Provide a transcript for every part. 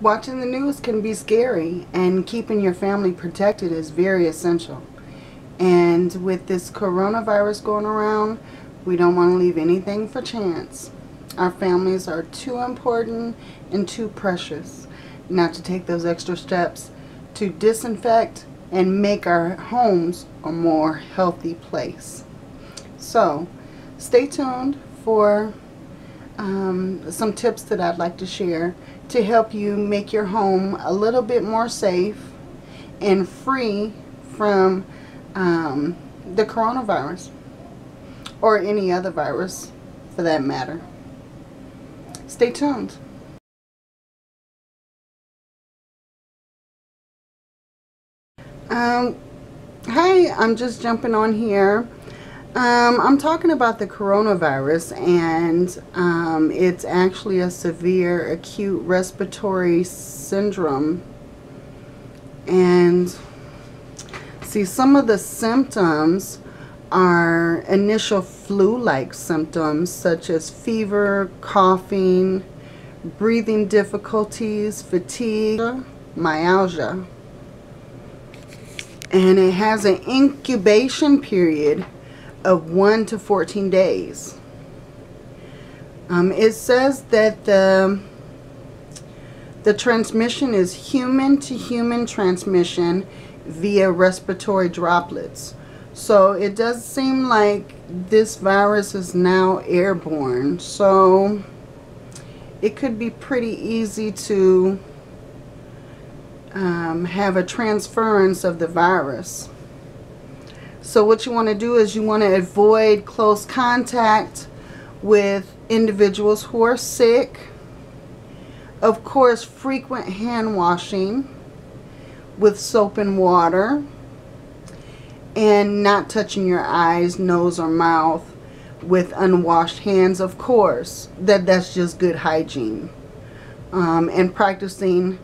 watching the news can be scary and keeping your family protected is very essential. And with this coronavirus going around, we don't want to leave anything for chance. Our families are too important and too precious not to take those extra steps to disinfect and make our homes a more healthy place. So, stay tuned for um, some tips that I'd like to share to help you make your home a little bit more safe and free from um, the coronavirus or any other virus for that matter. Stay tuned. Um, hi, I'm just jumping on here. Um, I'm talking about the coronavirus and um, it's actually a severe acute respiratory syndrome. And see, some of the symptoms are initial flu-like symptoms such as fever, coughing, breathing difficulties, fatigue, myalgia. And it has an incubation period of 1 to 14 days. Um, it says that the, the transmission is human to human transmission via respiratory droplets. So it does seem like this virus is now airborne. So it could be pretty easy to um, have a transference of the virus. So what you want to do is you want to avoid close contact with individuals who are sick. Of course, frequent hand washing with soap and water. And not touching your eyes, nose, or mouth with unwashed hands, of course. That, that's just good hygiene. Um, and practicing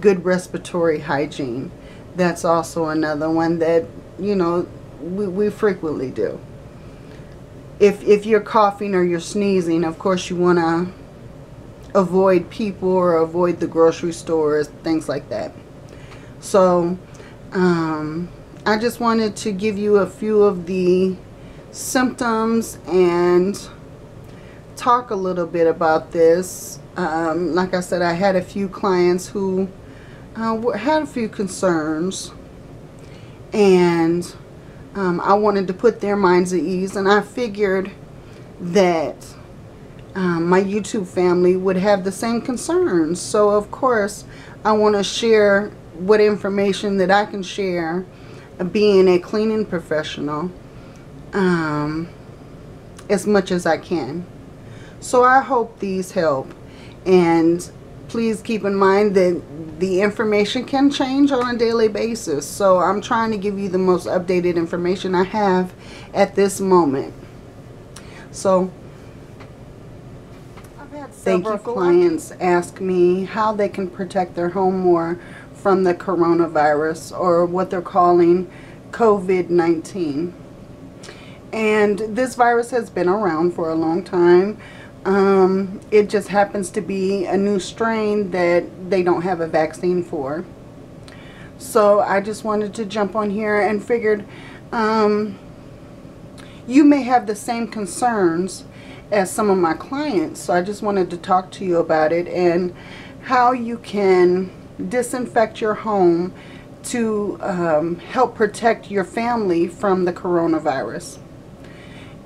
good respiratory hygiene. That's also another one that you know, we, we frequently do. If, if you're coughing or you're sneezing, of course you want to avoid people or avoid the grocery stores, things like that. So, um, I just wanted to give you a few of the symptoms and talk a little bit about this. Um, like I said, I had a few clients who uh, had a few concerns and um, I wanted to put their minds at ease and I figured that um, my YouTube family would have the same concerns. So of course I want to share what information that I can share being a cleaning professional um, as much as I can. So I hope these help and please keep in mind that the information can change on a daily basis. So I'm trying to give you the most updated information I have at this moment. So I've had thank you clients ask me how they can protect their home more from the coronavirus or what they're calling COVID-19. And this virus has been around for a long time. Um, it just happens to be a new strain that they don't have a vaccine for. So I just wanted to jump on here and figured um, you may have the same concerns as some of my clients. So I just wanted to talk to you about it and how you can disinfect your home to um, help protect your family from the coronavirus.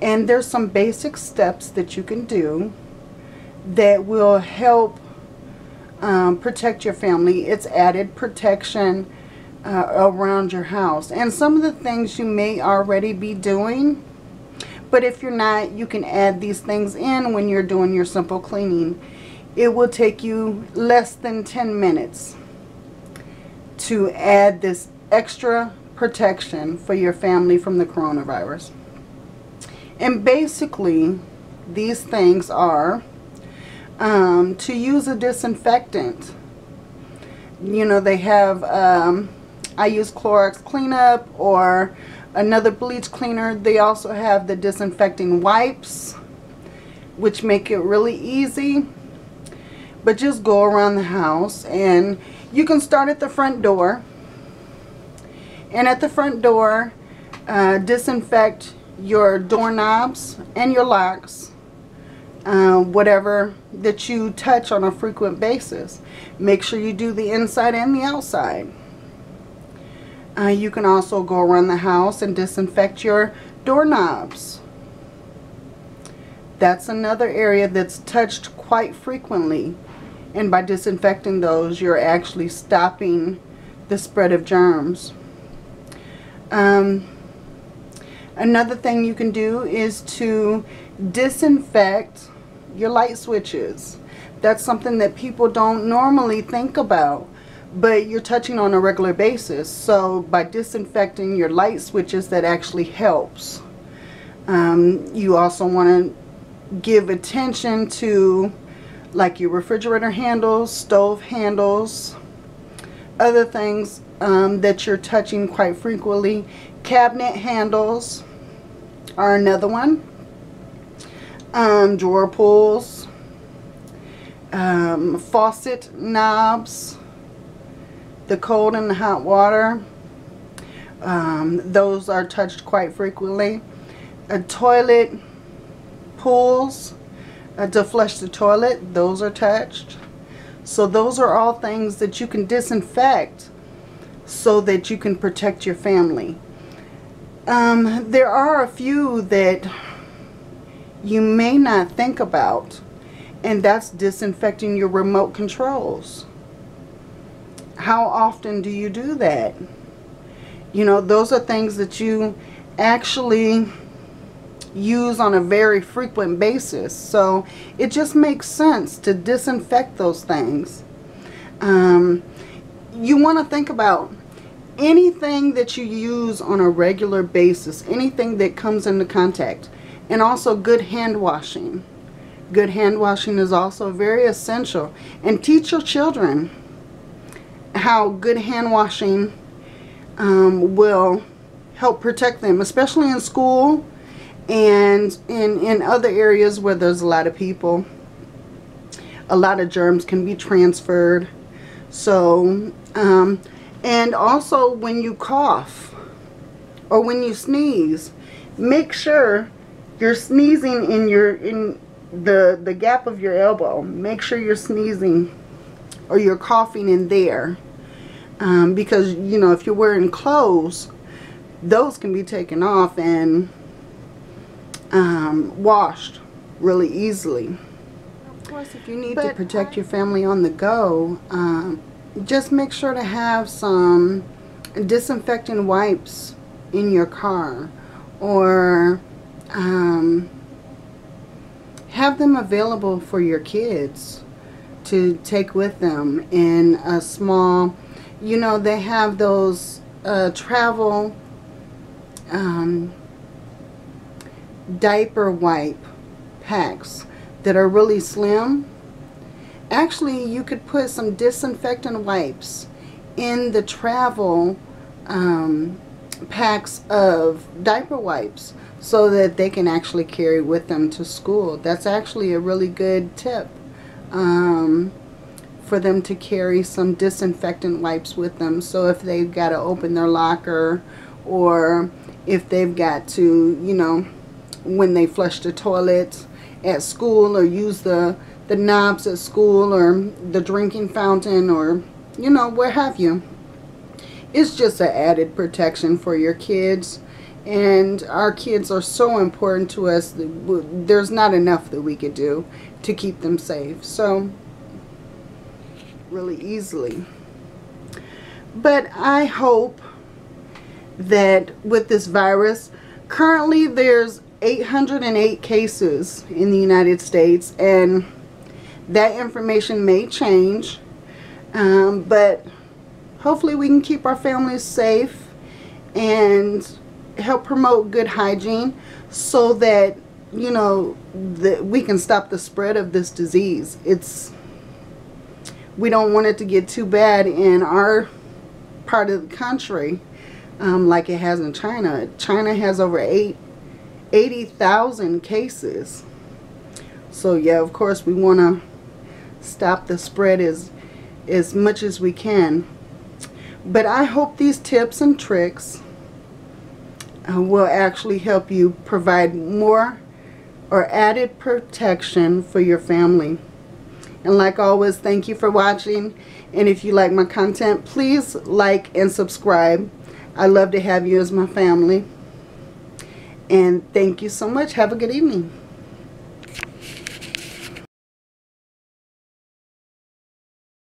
And there's some basic steps that you can do that will help um, protect your family. It's added protection uh, around your house. And some of the things you may already be doing, but if you're not, you can add these things in when you're doing your simple cleaning. It will take you less than 10 minutes to add this extra protection for your family from the coronavirus. And basically, these things are um, to use a disinfectant. You know, they have, um, I use Clorox cleanup or another bleach cleaner. They also have the disinfecting wipes, which make it really easy. but just go around the house and you can start at the front door and at the front door uh, disinfect your doorknobs and your locks uh, whatever that you touch on a frequent basis. Make sure you do the inside and the outside. Uh, you can also go around the house and disinfect your doorknobs. That's another area that's touched quite frequently. And by disinfecting those, you're actually stopping the spread of germs. Um, another thing you can do is to disinfect your light switches. That's something that people don't normally think about, but you're touching on a regular basis. So by disinfecting your light switches, that actually helps. Um, you also want to give attention to like your refrigerator handles, stove handles, other things um, that you're touching quite frequently. Cabinet handles are another one. Um, drawer pulls, um, faucet knobs, the cold and the hot water. Um, those are touched quite frequently. A toilet pulls, uh, to flush the toilet, those are touched. So those are all things that you can disinfect so that you can protect your family. Um, there are a few that you may not think about, and that's disinfecting your remote controls. How often do you do that? You know, those are things that you actually use on a very frequent basis. So it just makes sense to disinfect those things. Um, you want to think about anything that you use on a regular basis, anything that comes into contact, and also good hand washing. Good hand washing is also very essential. And teach your children how good hand washing um, will help protect them, especially in school and in, in other areas where there's a lot of people, a lot of germs can be transferred. So, um, and also when you cough or when you sneeze, make sure you're sneezing in your in the the gap of your elbow. Make sure you're sneezing or you're coughing in there. Um, because, you know, if you're wearing clothes, those can be taken off and um, washed really easily. Of course, if you need but to protect I, your family on the go, um, just make sure to have some disinfectant wipes in your car or um, have them available for your kids to take with them in a small, you know, they have those uh, travel um, diaper wipe packs that are really slim. Actually, you could put some disinfectant wipes in the travel um, packs of diaper wipes so that they can actually carry with them to school. That's actually a really good tip um, for them to carry some disinfectant wipes with them. So if they've got to open their locker or if they've got to, you know, when they flush the toilets at school or use the, the knobs at school or the drinking fountain or, you know, where have you. It's just an added protection for your kids. And our kids are so important to us. There's not enough that we could do to keep them safe. So, really easily. But I hope that with this virus, currently there's 808 cases in the United States and that information may change um, but hopefully we can keep our families safe and help promote good hygiene so that you know that we can stop the spread of this disease. It's we don't want it to get too bad in our part of the country um, like it has in China. China has over eight 80,000 cases. So yeah, of course we want to stop the spread as, as much as we can. But I hope these tips and tricks uh, will actually help you provide more or added protection for your family. And like always, thank you for watching. And if you like my content, please like and subscribe. I love to have you as my family. And thank you so much. Have a good evening.